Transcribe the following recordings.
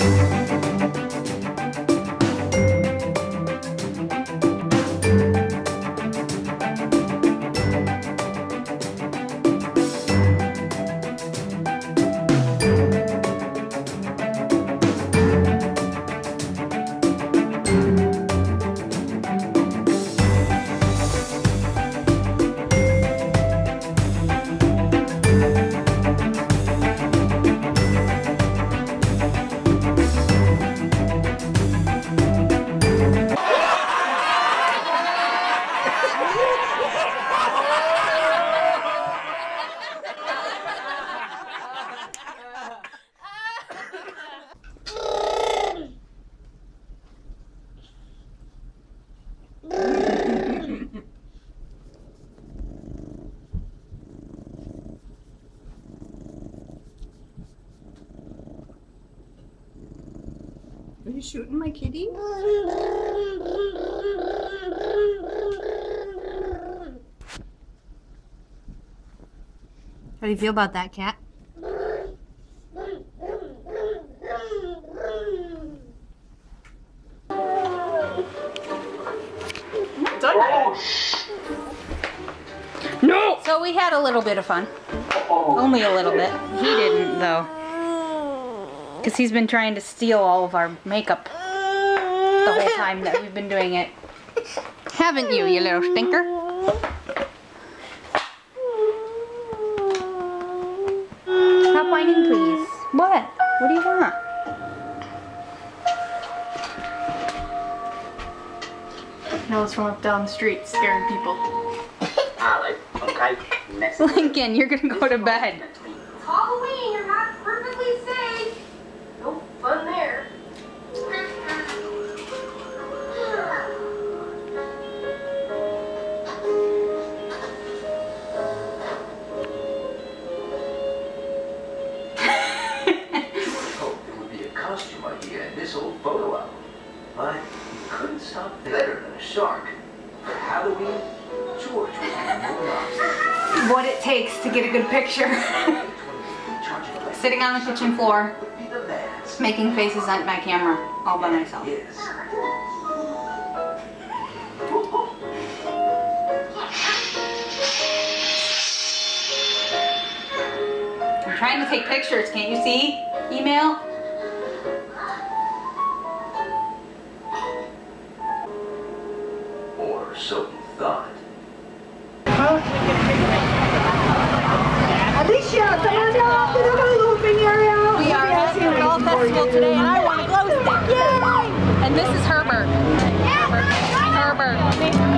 Are you shooting my kitty? How do you feel about that, cat? No! So we had a little bit of fun. Only a little bit. He didn't, though. Because he's been trying to steal all of our makeup the whole time that we've been doing it. Haven't you, you little stinker? Stop whining, please. What? What do you want? No, it's from up down the street, scaring people. Ah, Alright, okay. Lincoln, you're gonna go to bed. Better than a shark. For Halloween, George was the moon What it takes to get a good picture. Sitting on the kitchen floor, would be the man's. making faces at my camera all by myself. I'm trying to take pictures, can't you see? Email? Herbert.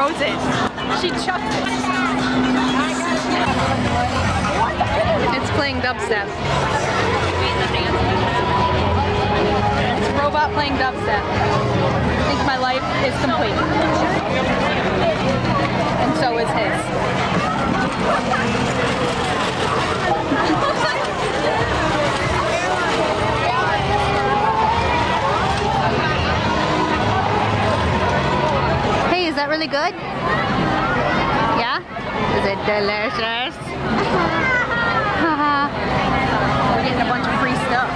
Throws it. She chucks it. It's playing dubstep. It's robot playing dubstep. I think my life is complete. guys. We're getting a bunch of free stuff.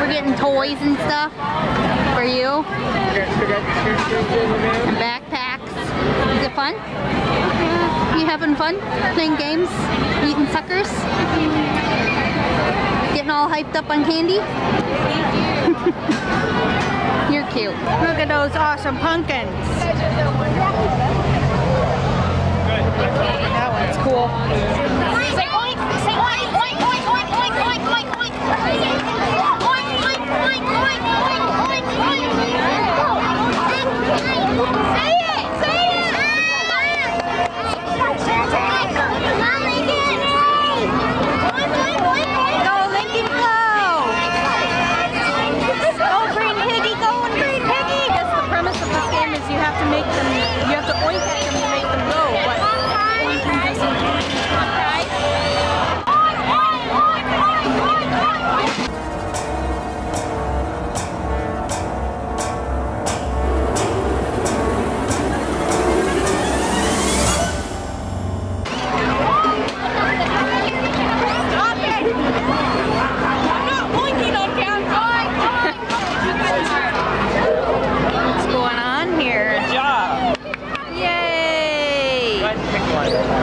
We're getting toys and stuff for you. And backpacks. Is it fun? You having fun? Playing games? Eating suckers? Getting all hyped up on candy? You're cute. Look at those awesome pumpkins. That one's cool. Say oink, say oink, oink, oink, oink, oink, oink, oink, pick one.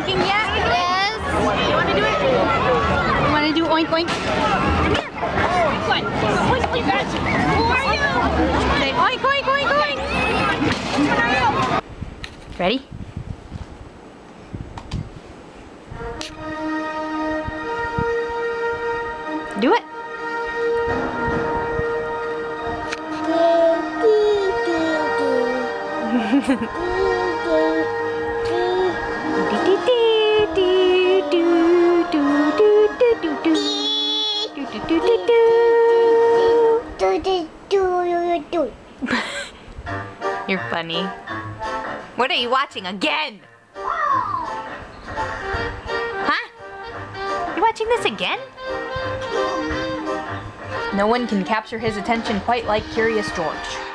Oinking yet? Yes. You want to do it? You want to do oink oink? Ready? Funny. What are you watching again? Huh? You watching this again? No one can capture his attention quite like Curious George.